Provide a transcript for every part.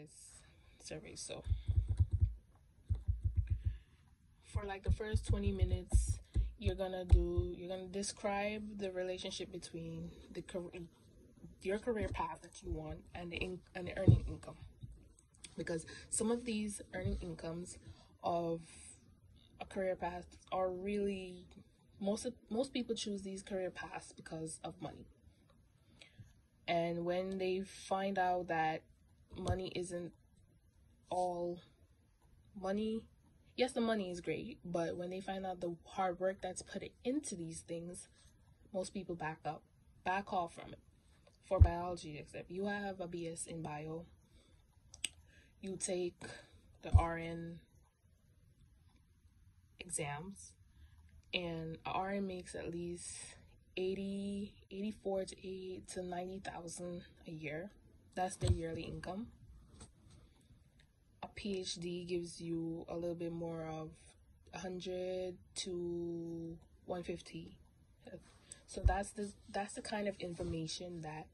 this survey. So for like the first 20 minutes, you're gonna do you're gonna describe the relationship between the career your career path that you want and the in, and the earning income because some of these earning incomes of a career path are really most of, most people choose these career paths because of money and when they find out that money isn't all money. Yes the money is great but when they find out the hard work that's put into these things most people back up back off from it. For biology except you have a bs in bio. You take the rn exams and RN makes at least 80 84 to 8 to 90,000 a year. That's their yearly income. A PhD gives you a little bit more of 100 to 150. So that's the that's the kind of information that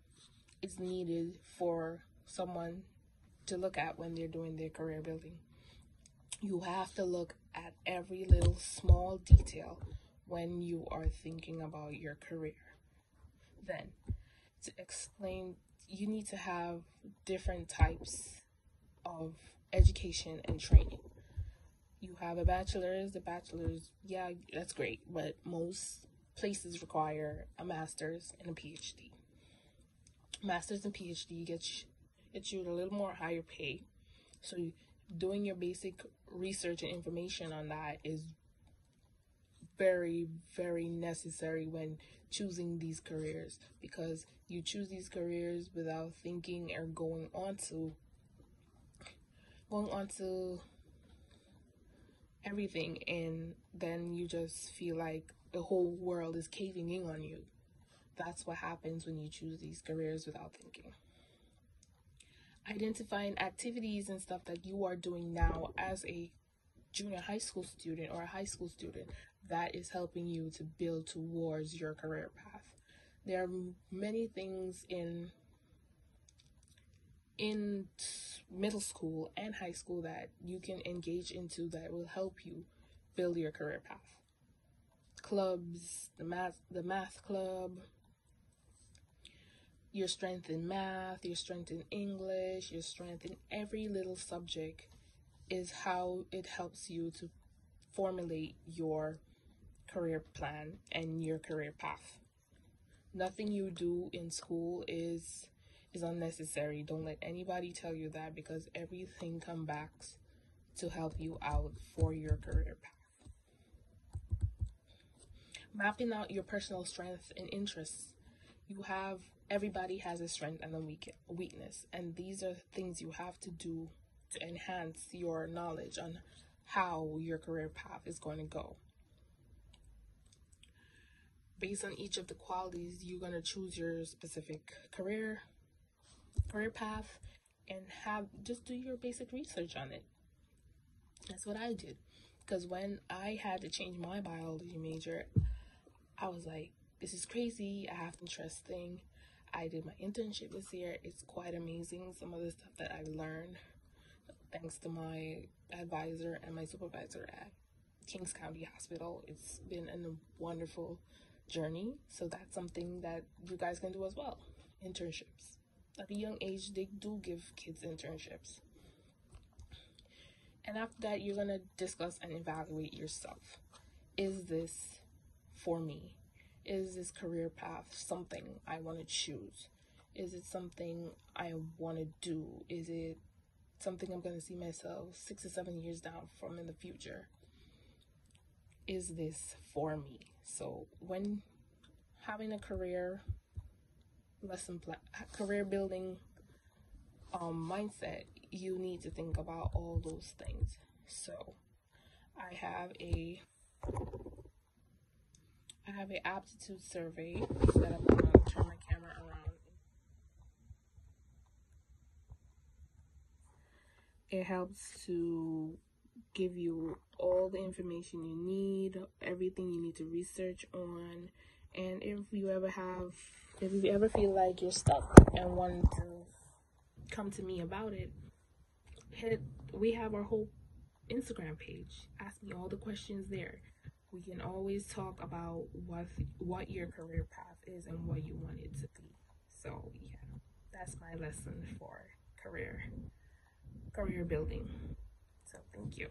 is needed for someone to look at when they're doing their career building. You have to look at every little small detail when you are thinking about your career. Then, to explain, you need to have different types of education and training. You have a bachelor's, the bachelor's, yeah, that's great, but most places require a master's and a PhD. Master's and PhD gets gets you a little more higher pay. So doing your basic research and information on that is very, very necessary when choosing these careers because you choose these careers without thinking or going on to going on to everything and then you just feel like the whole world is caving in on you. That's what happens when you choose these careers without thinking. Identifying activities and stuff that you are doing now as a junior high school student or a high school student that is helping you to build towards your career path. There are many things in in middle school and high school that you can engage into that will help you build your career path. Clubs, the math the math club, your strength in math, your strength in English, your strength in every little subject is how it helps you to formulate your career plan and your career path. Nothing you do in school is is unnecessary. Don't let anybody tell you that because everything comes back to help you out for your career path. Mapping out your personal strengths and interests. You have everybody has a strength and a weak, weakness, and these are things you have to do to enhance your knowledge on how your career path is going to go. Based on each of the qualities, you're going to choose your specific career career path and have just do your basic research on it. That's what I did. Because when I had to change my biology major, I was like, this is crazy. I have interesting. I did my internship this year. It's quite amazing. Some of the stuff that I learned thanks to my advisor and my supervisor at Kings County Hospital. It's been a wonderful journey. So that's something that you guys can do as well. Internships. At a young age, they do give kids internships. And after that, you're going to discuss and evaluate yourself. Is this for me? Is this career path something I want to choose? Is it something I want to do? Is it something I'm going to see myself six or seven years down from in the future. Is this for me? So when having a career lesson plan, career building um, mindset, you need to think about all those things. So I have a I have an aptitude survey that I'm to turn my camera around. It helps to give you all the information you need, everything you need to research on. And if you ever have, if you ever feel like you're stuck and want to come to me about it, hit we have our whole Instagram page. Ask me all the questions there. We can always talk about what what your career path is and what you want it to be. So yeah, that's my lesson for career career building. So thank you.